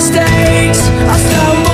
mistakes. I stumbled